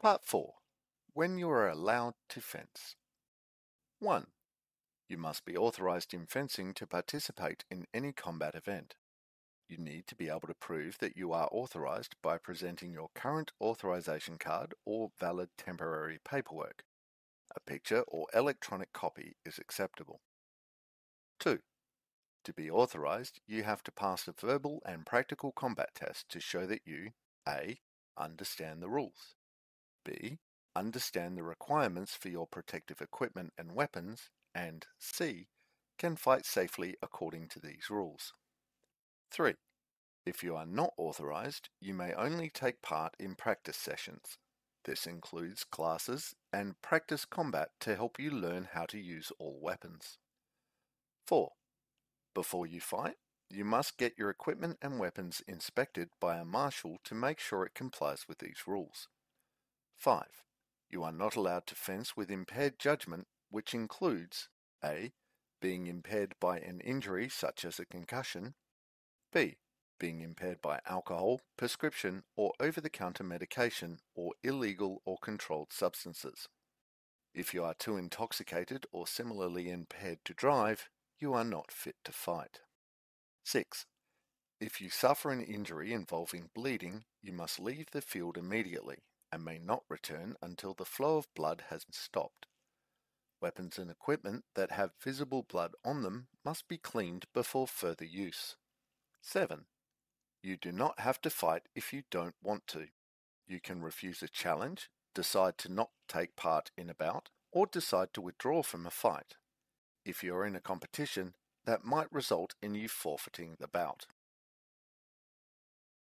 Part 4. When you are allowed to fence. 1. You must be authorized in fencing to participate in any combat event. You need to be able to prove that you are authorized by presenting your current authorization card or valid temporary paperwork. A picture or electronic copy is acceptable. 2. To be authorized, you have to pass a verbal and practical combat test to show that you A. Understand the rules. B. Understand the requirements for your protective equipment and weapons, and C. Can fight safely according to these rules. 3. If you are not authorized, you may only take part in practice sessions. This includes classes and practice combat to help you learn how to use all weapons. 4. Before you fight, you must get your equipment and weapons inspected by a marshal to make sure it complies with these rules. 5. You are not allowed to fence with impaired judgment, which includes a. Being impaired by an injury such as a concussion. b. Being impaired by alcohol, prescription, or over the counter medication, or illegal or controlled substances. If you are too intoxicated or similarly impaired to drive, you are not fit to fight. 6. If you suffer an injury involving bleeding, you must leave the field immediately and may not return until the flow of blood has stopped. Weapons and equipment that have visible blood on them must be cleaned before further use. 7. You do not have to fight if you don't want to. You can refuse a challenge, decide to not take part in a bout, or decide to withdraw from a fight. If you are in a competition, that might result in you forfeiting the bout.